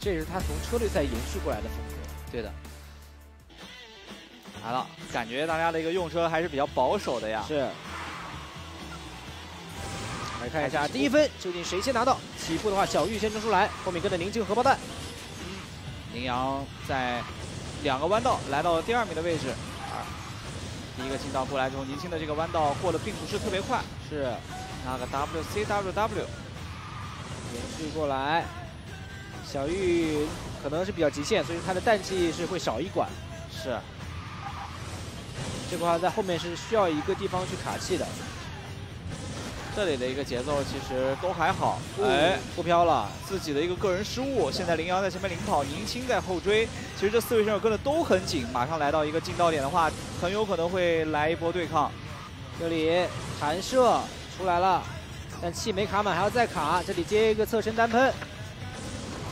这是他从车队赛延续过来的风格。对的。来了，感觉大家的一个用车还是比较保守的呀。是。来看一下第一分究竟谁先拿到？起步的话，小玉先冲出来，后面跟着宁静荷包蛋。宁阳在两个弯道来到了第二名的位置。第一个进道过来之后，宁青的这个弯道过得并不是特别快。是。拿个 W C W W。延续过来，小玉可能是比较极限，所以他的氮气是会少一管。是。这块在后面是需要一个地方去卡气的。这里的一个节奏其实都还好。哎，不飘了，自己的一个个人失误。现在羚羊在前面领跑，宁青在后追。其实这四位选手跟的都很紧，马上来到一个进道点的话，很有可能会来一波对抗。这里弹射出来了。但气没卡满，还要再卡。这里接一个侧身单喷，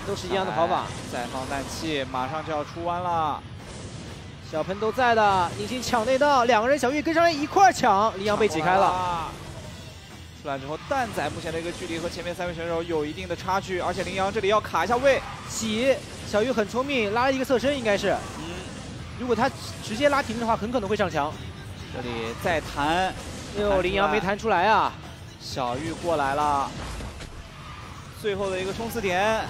都是一样的跑法。再放氮气，马上就要出弯了。小喷都在的，已经抢内道，两个人小玉跟上来一块抢，羚羊被挤开了。出来之后，蛋仔目前的一个距离和前面三位选手有一定的差距，而且羚羊这里要卡一下位。挤，小玉很聪明，拉了一个侧身，应该是。嗯。如果他直接拉停的话，很可能会上墙。这里再弹，哎呦，羚羊没弹出来啊。小玉过来了，最后的一个冲刺点，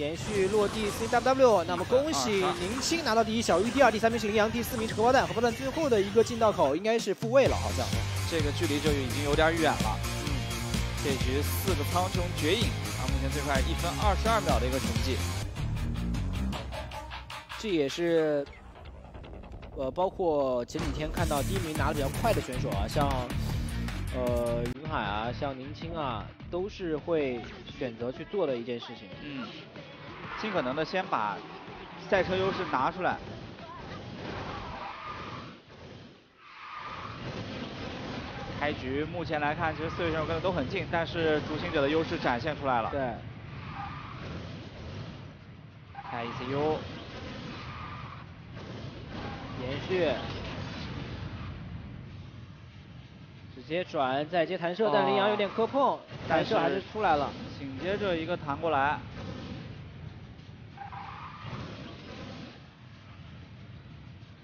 延续落地 C W W。那么恭喜宁青拿到第一，小玉第二，第三名是羚羊，第四名是荷包蛋。荷包蛋最后的一个进道口应该是复位了，好像这个距离就已经有点远了。嗯，这局四个苍穹绝影，啊，目前最快一分二十二秒的一个成绩。这也是，呃，包括前几天看到第一名拿的比较快的选手啊，像。呃，云海啊，像宁青啊，都是会选择去做的一件事情。嗯，尽可能的先把赛车优势拿出来。开局目前来看，其实四位选手跟的都很近，但是逐行者的优势展现出来了。对。开 ECU，延续。直接转，再接弹射，但羚羊有点磕碰，弹射还是出来了。紧接着一个弹过来，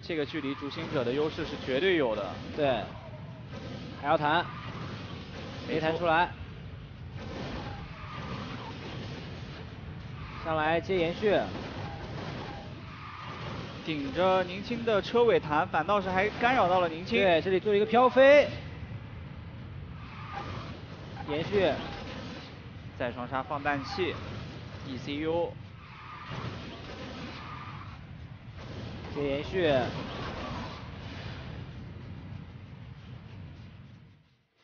这个距离逐星者的优势是绝对有的。对，还要弹，没弹出来。上来接延续，顶着宁青的车尾弹，反倒是还干扰到了宁青。对，这里做一个飘飞。延续，再双杀放氮气，ECU，接延续，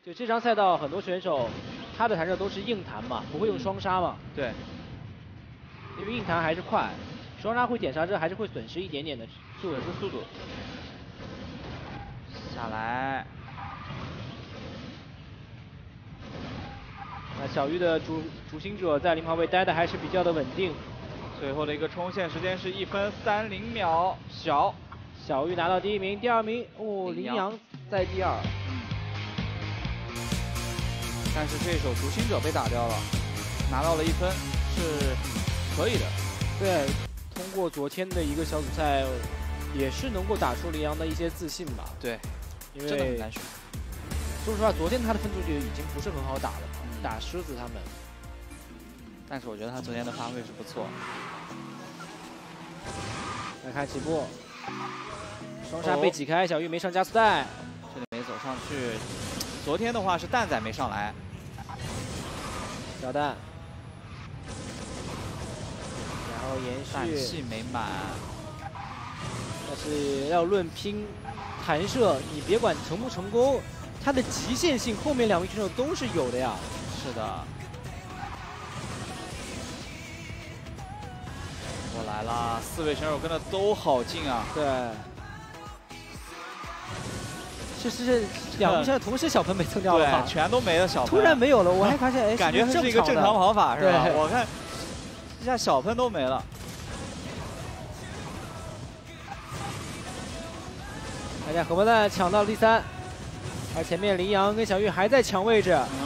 就这张赛道很多选手，他的弹射都是硬弹嘛，不会用双杀嘛。对，因为硬弹还是快，双杀会点刹车，还是会损失一点点的速度。速度。下来。那小玉的主主心者在领跑位待的还是比较的稳定，最后的一个冲线时间是一分三零秒，小。小玉拿到第一名，第二名哦，羚羊在第二，嗯，但是这一手主行者被打掉了，拿到了一分，是可以的，对，通过昨天的一个小组赛，也是能够打出羚羊的一些自信吧，对，真的很难选，说实话，昨天他的分数就已经不是很好打了。打狮子他们，但是我觉得他昨天的发挥是不错。来看起步，双杀被挤开，小玉没上加速带，这里没走上去。昨天的话是蛋仔没上来，小蛋，然后延续，氮气没满，但是要论拼弹射，你别管成不成功，它的极限性后面两位选手都是有的呀。是的，来了，四位选手跟的都好近啊。对，是是是，两位选手同时小喷没蹭掉了对，全都没了小喷。突然没有了，我还发现哎，感觉是一个正常跑法是吧？我看一下小喷都没了。大家荷包蛋抢到了第三，而前面羚羊跟小玉还在抢位置。嗯。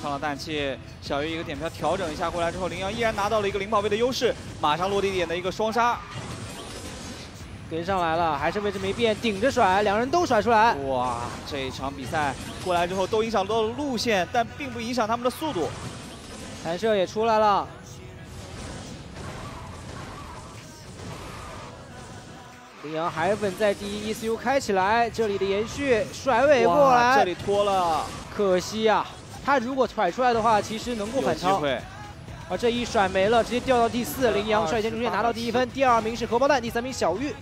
放了氮气，小鱼一个点漂调整一下过来之后，羚羊依然拿到了一个零宝贝的优势，马上落地点的一个双杀，跟上来了，还是位置没变，顶着甩，两人都甩出来。哇，这一场比赛过来之后都影响到了路线，但并不影响他们的速度。弹射也出来了。羚羊还稳在第一，ECU 开起来，这里的延续甩尾过来，这里拖了，可惜呀，他如果甩出来的话，其实能够反超。而这一甩没了，直接掉到第四，羚羊率先出现拿到第一分，第二名是荷包蛋，第三名小玉。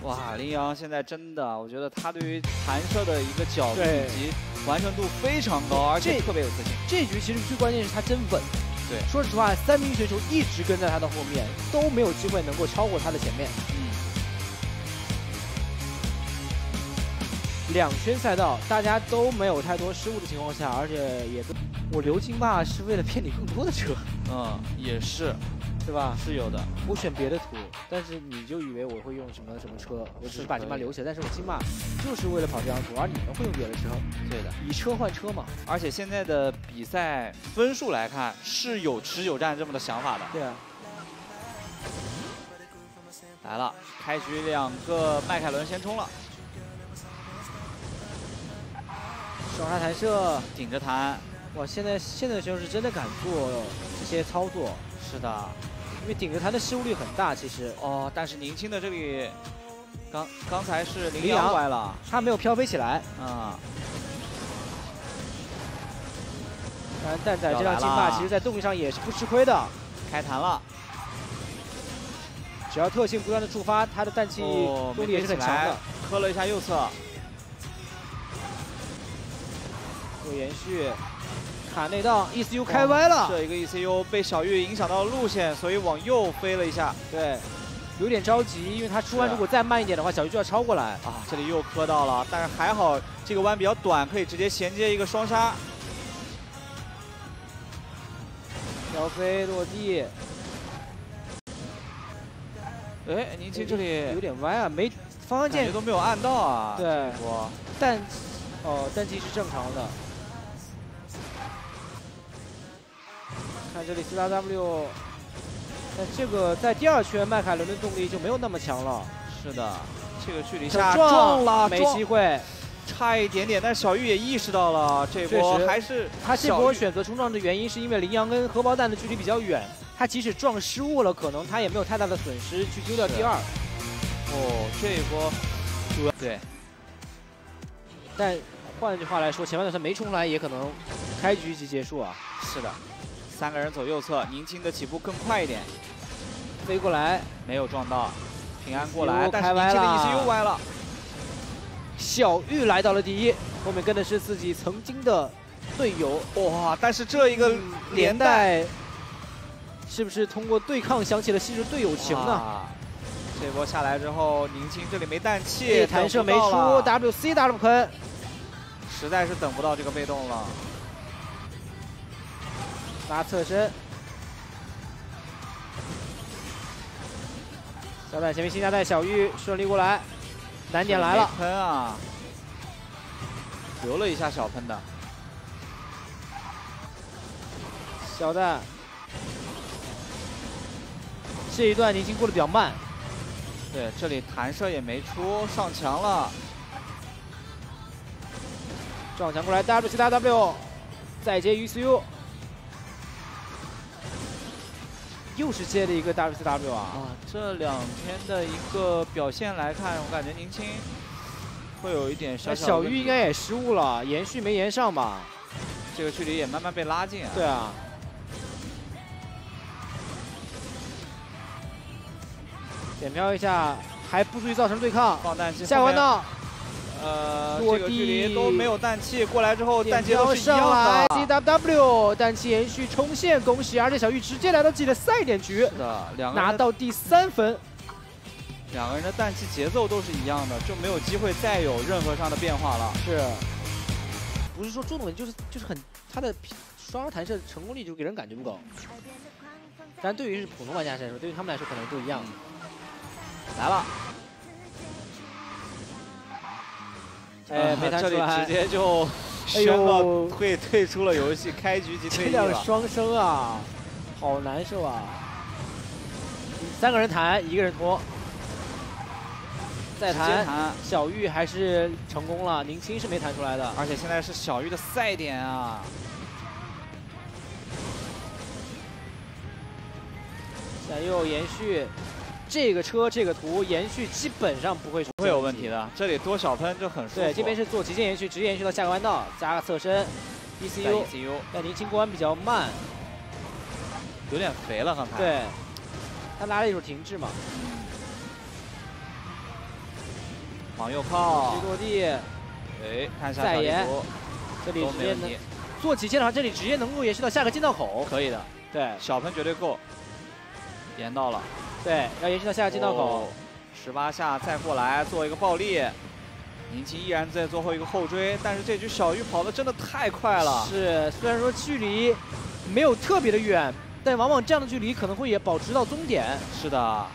哇，羚羊现在真的，我觉得他对于弹射的一个角度以及完成度非常高，而且特别有自信。这局其实最关键是他真稳。对，说实话，三名选手一直跟在他的后面，都没有机会能够超过他的前面。两圈赛道，大家都没有太多失误的情况下，而且也都，我留金霸是为了骗你更多的车，嗯，也是，对吧？是有的。我选别的图，但是你就以为我会用什么什么车，我只是把金霸留起来，但是我金霸就是为了跑这张图，而你们会用别的车，对的，以车换车嘛。而且现在的比赛分数来看，是有持久战这么的想法的。对啊。来了，开局两个迈凯伦先冲了。双杀弹射，顶着弹，哇！现在现在的选手是真的敢做这些操作，是的，因为顶着弹的失误率很大，其实哦。但是宁青的这里，刚刚才是羚羊歪了，他没有飘飞起来啊。但蛋仔这辆金霸，其实在动力上也是不吃亏的，开弹了。只要特性不断的触发，他的氮气动力也是很强的。磕了一下右侧。做延续，卡内档，ECU 开歪了。这一个 ECU 被小玉影响到了路线，所以往右飞了一下。对，有点着急，因为他出弯如果再慢一点的话，小玉就要超过来。啊，这里又磕到了，但是还好这个弯比较短，可以直接衔接一个双杀。飘飞落地。哎，宁青这里有点歪啊，没方向键都没有按到啊。对，我但哦，单击是正常的。看这里四 W，但这个在第二圈迈凯伦的动力就没有那么强了。是的，这个距离下撞了，没机会，差一点点。但小玉也意识到了这波还是他这波选择冲撞的原因，是因为羚羊跟荷包蛋的距离比较远，他即使撞失误了，可能他也没有太大的损失去丢掉第二。哦，这一波主要对，但换句话来说，前半段他没冲出来，也可能开局即结束啊。是的。三个人走右侧，宁青的起步更快一点，飞过来没有撞到，平安过来，但是宁青的 ECU 歪了。小玉来到了第一，后面跟的是自己曾经的队友，哇！但是这一个连带，是不是通过对抗想起了昔日队友情呢？这波下来之后，宁青这里没氮气，弹射没出，WC W 坑，实在是等不到这个被动了。拉侧身，小蛋前面新加带小玉顺利过来，难点来了，喷啊，留了一下小喷的，小蛋，这一段宁青过得比较慢，对，这里弹射也没出，上墙了，撞墙过来，W C W，再接 U C U。又是接了一个 WCW 啊！啊，这两天的一个表现来看，我感觉宁青会有一点小小玉应该也失误了，延续没延上吧？这个距离也慢慢被拉近啊。对啊。点飘一下，还不足以造成对抗。下弯道。呃，这个距离都没有氮气，过来之后氮气都是一样的。D W W 氮气延续冲线，恭喜！而且小玉直接来到自己的赛点局，是的，两个拿到第三分。两个人的氮气节奏都是一样的，就没有机会再有任何上的变化了。是，不是说重点就是就是很他的双杀弹射成功率就给人感觉不高。但对于是普通玩家来说，对于他们来说可能不一样。来了。哎，没弹出来，直接就 宣告退退出了游戏，开局即退役了。双生啊，好难受啊！三个人弹，一个人拖。再弹，小玉还是成功了，宁青是没弹出来的。而且现在是小玉的赛点啊！小右延续，这个车这个图延续基本上不会不会有问题的。这里多小喷就很舒服。对，这边是做极限延续，直接延续到下个弯道，加个侧身，ECU。但宁青过弯比较慢，有点肥了刚才。对，他拉了一手停滞嘛。往右靠，落地，哎，看一下小延，这里直接能做极限的话，这里直接能够延续到下个进道口，可以的。对，小喷绝对够，延到了。对，要延续到下个进道口，十八下再过来做一个暴力。宁青依然在最后一个后追，但是这局小玉跑的真的太快了。是，虽然说距离没有特别的远，但往往这样的距离可能会也保持到终点。是的。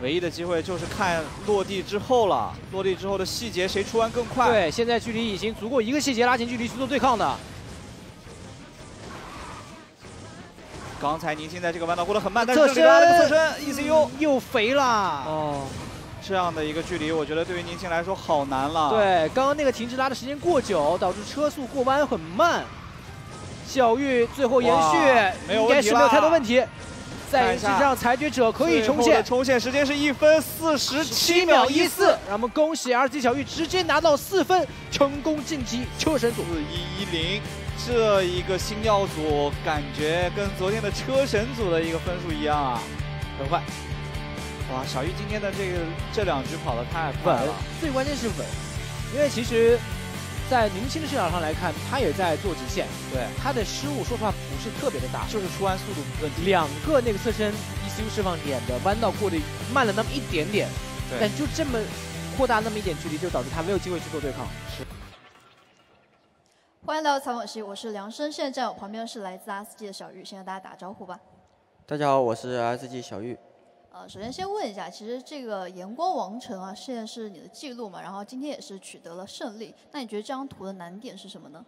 唯一的机会就是看落地之后了，落地之后的细节谁出弯更快？对，现在距离已经足够一个细节拉近距离去做对抗的。刚才宁青在这个弯道过得很慢，但是这里拉了个侧身，ECU 又肥了。哦，这样的一个距离，我觉得对于宁青来说好难了。对，刚刚那个停滞拉的时间过久，导致车速过弯很慢。小玉最后延续，应该是没有太多问题。赛事上裁决者可以冲线，冲线时间是一分四十七秒一四。让我们恭喜 R G 小玉直接拿到四分，成功晋级车神组。四一一零，这一个星耀组感觉跟昨天的车神组的一个分数一样啊，很快。哇，小玉今天的这个这两局跑的太快了，最关键是稳，因为其实。在宁青的视角上来看，他也在做极限。对，他的失误说实话不是特别的大，就是出弯速度问题。两个那个侧身 ECU 释放点的弯道过得慢了那么一点点，对但就这么扩大那么一点距离，就导致他没有机会去做对抗。是。欢迎来到采访席，我是梁生，现在站我旁边的是来自 SG 的小玉，先和大家打招呼吧。大家好，我是 SG 小玉。呃，首先先问一下，其实这个阳光王城啊，现在是你的记录嘛？然后今天也是取得了胜利。那你觉得这张图的难点是什么呢？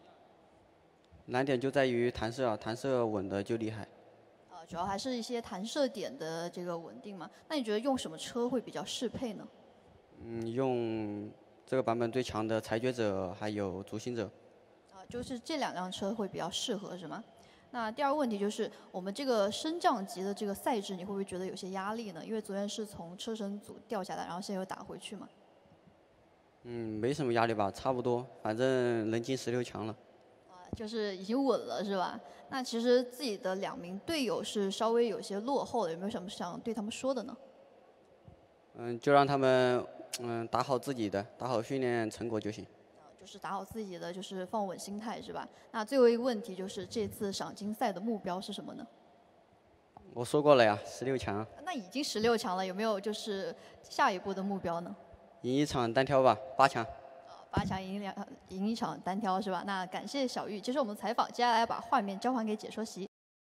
难点就在于弹射啊，弹射稳的就厉害。呃，主要还是一些弹射点的这个稳定嘛。那你觉得用什么车会比较适配呢？嗯，用这个版本最强的裁决者还有逐星者。啊，就是这两辆车会比较适合是吗？那第二个问题就是，我们这个升降级的这个赛制，你会不会觉得有些压力呢？因为昨天是从车神组掉下来，然后现在又打回去嘛。嗯，没什么压力吧，差不多，反正能进十六强了。啊，就是已经稳了是吧？那其实自己的两名队友是稍微有些落后的，有没有什么想对他们说的呢？嗯，就让他们嗯打好自己的，打好训练成果就行。就是打好自己的，就是放稳心态，是吧？那最后一个问题就是，这次赏金赛的目标是什么呢？我说过了呀，十六强。那已经十六强了，有没有就是下一步的目标呢？赢一场单挑吧，八强。八强赢两赢一场单挑是吧？那感谢小玉接受我们的采访，接下来把画面交还给解说席。